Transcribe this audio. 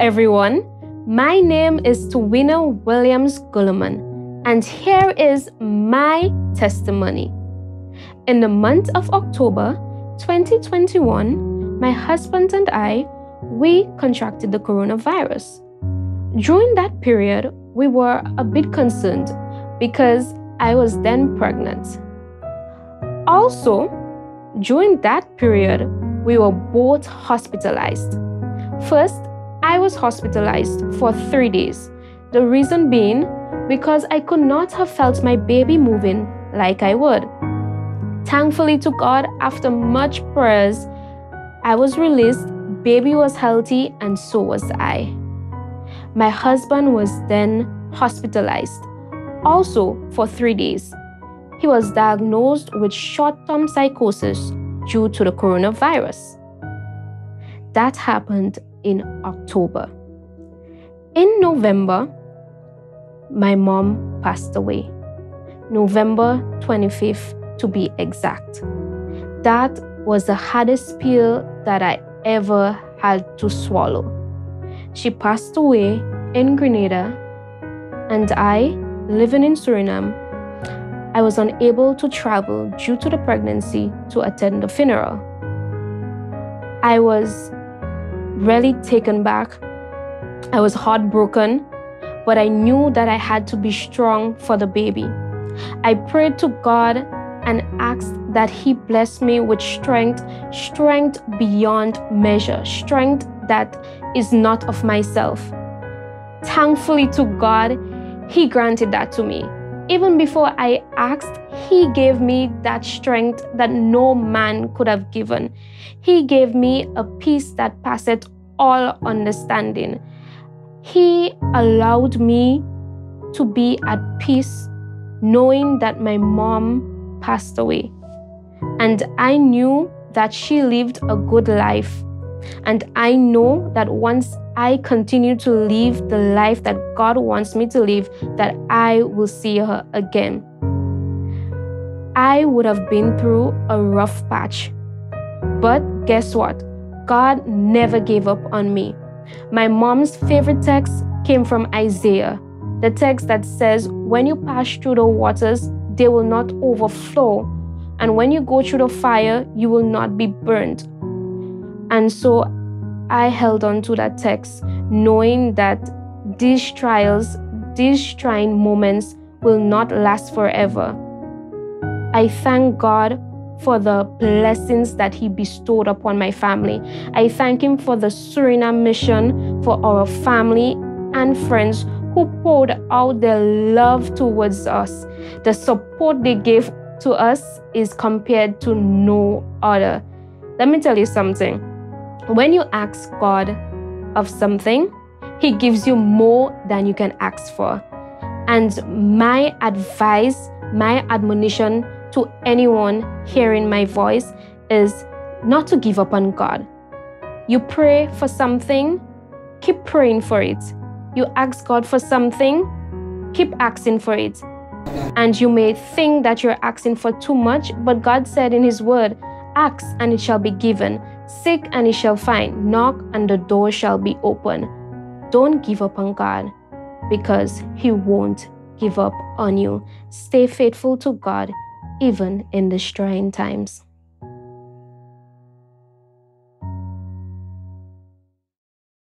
everyone. My name is Tawina Williams Gulliman, and here is my testimony. In the month of October 2021, my husband and I, we contracted the coronavirus. During that period, we were a bit concerned because I was then pregnant. Also, during that period, we were both hospitalized. First, I was hospitalized for three days. The reason being because I could not have felt my baby moving like I would. Thankfully to God, after much prayers, I was released, baby was healthy, and so was I. My husband was then hospitalized, also for three days. He was diagnosed with short term psychosis due to the coronavirus. That happened in October. In November, my mom passed away. November 25th, to be exact. That was the hardest pill that I ever had to swallow. She passed away in Grenada, and I, living in Suriname, I was unable to travel due to the pregnancy to attend the funeral. I was really taken back. I was heartbroken, but I knew that I had to be strong for the baby. I prayed to God and asked that He bless me with strength, strength beyond measure, strength that is not of myself. Thankfully to God, He granted that to me. Even before I asked, He gave me that strength that no man could have given. He gave me a peace that passeth all understanding. He allowed me to be at peace knowing that my mom passed away. And I knew that she lived a good life. And I know that once I continue to live the life that God wants me to live, that I will see her again. I would have been through a rough patch. But guess what? God never gave up on me. My mom's favorite text came from Isaiah, the text that says, When you pass through the waters, they will not overflow. And when you go through the fire, you will not be burned. And so I held on to that text, knowing that these trials, these trying moments will not last forever. I thank God for the blessings that He bestowed upon my family. I thank Him for the Suriname mission, for our family and friends who poured out their love towards us. The support they gave to us is compared to no other. Let me tell you something. When you ask God of something, He gives you more than you can ask for. And my advice, my admonition to anyone hearing my voice is not to give up on God. You pray for something, keep praying for it. You ask God for something, keep asking for it. And you may think that you're asking for too much, but God said in His word, Ask and it shall be given. Seek and it shall find. Knock and the door shall be open. Don't give up on God because He won't give up on you. Stay faithful to God even in the trying times.